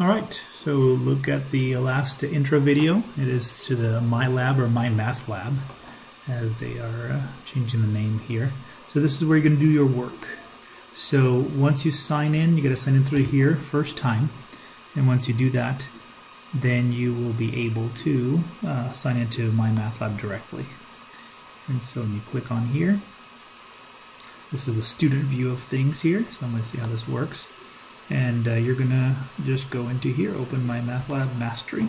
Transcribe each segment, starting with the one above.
All right, so we'll look at the last intro video. It is to the My Lab or My Math Lab, as they are uh, changing the name here. So this is where you're going to do your work. So once you sign in, you got to sign in through here first time, and once you do that, then you will be able to uh, sign into My Math Lab directly. And so when you click on here, this is the student view of things here. So I'm to see how this works and uh, you're gonna just go into here open my Math Lab mastery.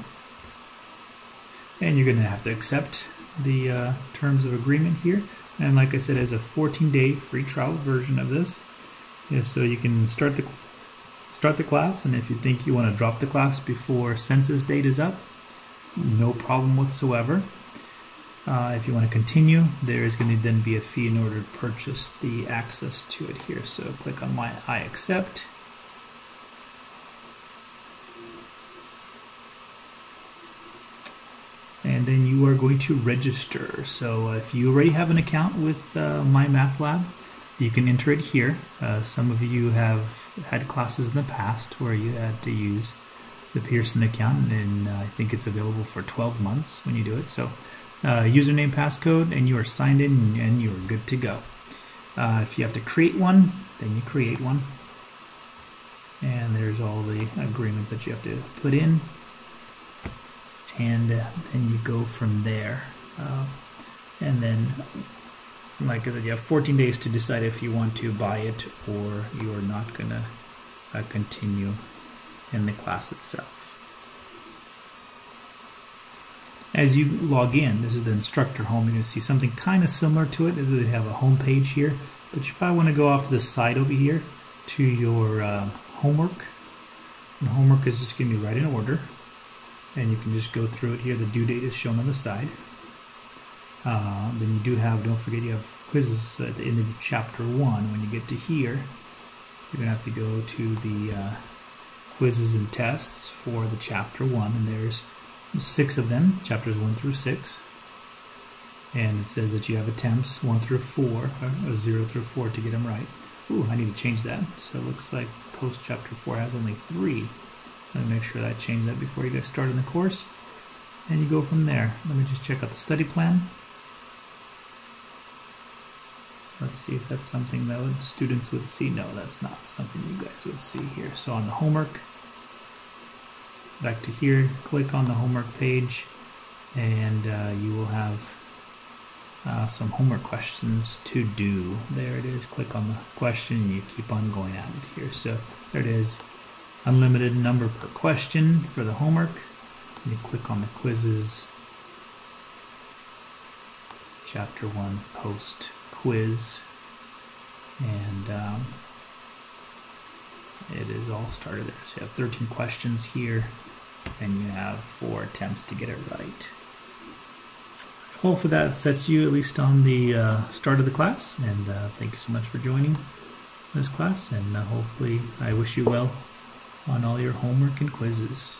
And you're gonna have to accept the uh, terms of agreement here. And like I said as a 14 day free trial version of this yeah, so you can start the start the class. And if you think you want to drop the class before census date is up no problem whatsoever. Uh, if you want to continue there is going to then be a fee in order to purchase the access to it here. So click on my I accept and then you are going to register. So uh, if you already have an account with uh, My Math Lab, you can enter it here. Uh, some of you have had classes in the past where you had to use the Pearson account, and uh, I think it's available for 12 months when you do it. So uh, username, passcode, and you are signed in, and you are good to go. Uh, if you have to create one, then you create one. And there's all the agreement that you have to put in and then you go from there. Uh, and then, like I said, you have 14 days to decide if you want to buy it or you are not going to uh, continue in the class itself. As you log in, this is the instructor home, you're going to see something kind of similar to it. They have a home page here, but you probably want to go off to the side over here to your uh, homework. And homework is just going to be right in order and you can just go through it here. The due date is shown on the side. Uh, then you do have, don't forget, you have quizzes at the end of chapter one. When you get to here, you're going to have to go to the uh, quizzes and tests for the chapter one, and there's six of them, chapters one through six. And it says that you have attempts one through four, or zero through four to get them right. Ooh, I need to change that. So it looks like post chapter four has only three and make sure that I change that before you get started in the course. And you go from there. Let me just check out the study plan. Let's see if that's something that students would see. No, that's not something you guys would see here. So on the homework, back to here, click on the homework page, and uh, you will have uh, some homework questions to do. There it is. Click on the question, and you keep on going at it here. So there it is unlimited number per question for the homework. You click on the quizzes, chapter one post quiz, and um, it is all started there. So you have 13 questions here, and you have four attempts to get it right. Hopefully that sets you at least on the uh, start of the class, and uh, thank you so much for joining this class, and uh, hopefully I wish you well on all your homework and quizzes.